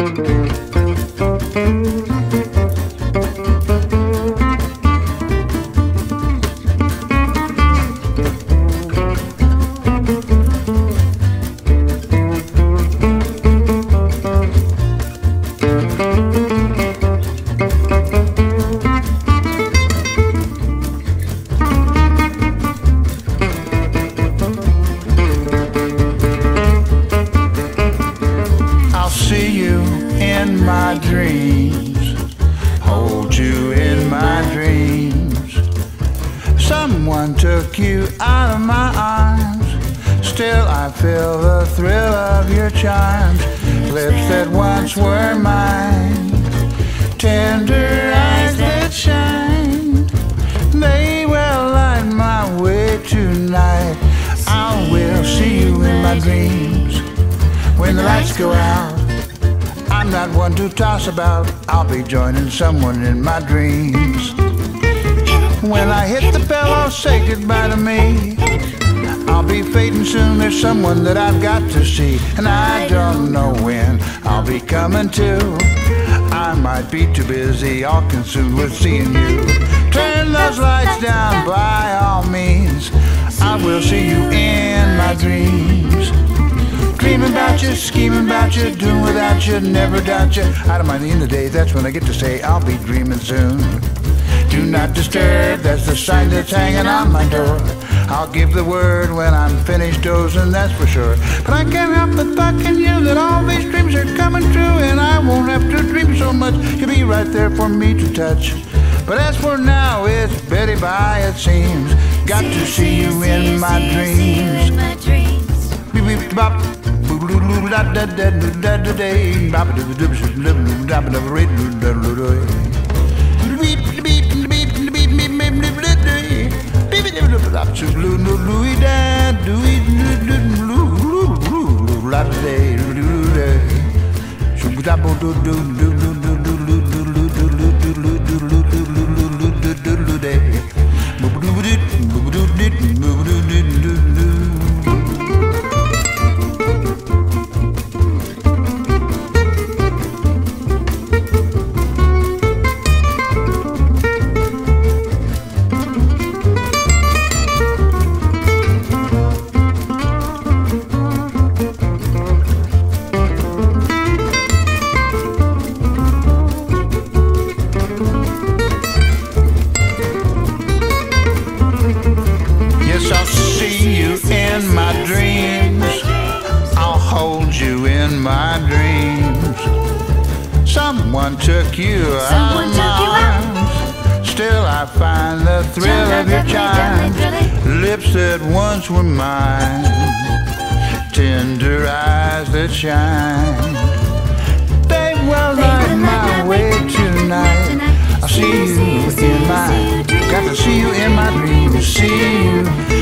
Música in my dreams, hold you in my dreams. Someone took you out of my arms. Still, I feel the thrill of your charms. Lips that once were mine, tender eyes that shine. They will light my way tonight. I will see you in my dreams when the lights go out. I'm not one to toss about. I'll be joining someone in my dreams. When I hit the pillow, say goodbye to me. I'll be fading soon. There's someone that I've got to see, and I don't know when I'll be coming to. I might be too busy, all consumed with seeing you. Turn those lights down by all means. I will see you in my dreams. Dreaming about you, scheming about you, doing without you, never doubt you. I don't mind the end of the day, that's when I get to say I'll be dreaming soon. Do not disturb, that's the sign that's hanging on my door. I'll give the word when I'm finished dozing, that's for sure. But I can't help but thanking you that all these dreams are coming true, and I won't have to dream so much. You'll be right there for me to touch. But as for now, it's Betty Bye, it seems. Got to see you in my dreams. Beep, beep, bop do do do do took you Someone of took you out. Still, I find the thrill of your charms. Lips that once were mine. Tender eyes that shine. They will light my way tonight. I'll see you in my, got to see you in my dreams. See you in my dreams.